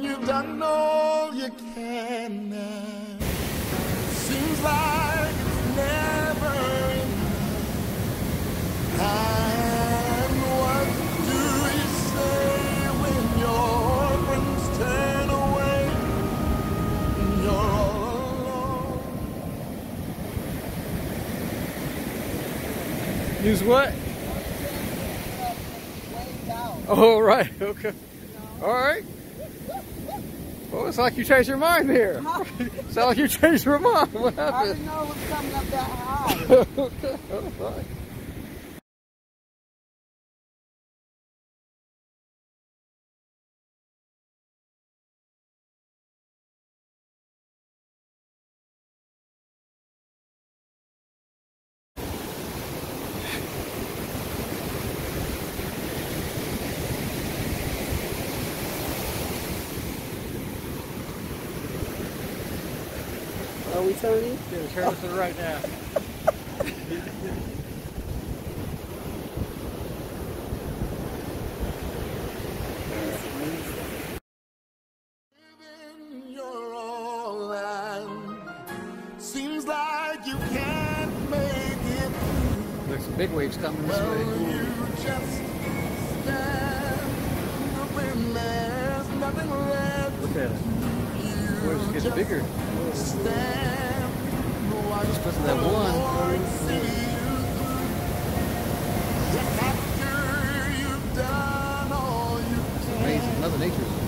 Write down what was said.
when you've done all you can now. Seems like it's never enough. And what do you say when your friends turn away and you're all alone? Use what? Oh, right. Okay. All right. It's like you changed your mind there. Sound like you changed your mind. What I happened? didn't know it was coming up that high. okay. All right. Are we turning? Yeah, turn to the right now. Giving your all and seems like you can't make it through. There's some big waves coming this way. You've done all you It's amazing. Mother Nature's?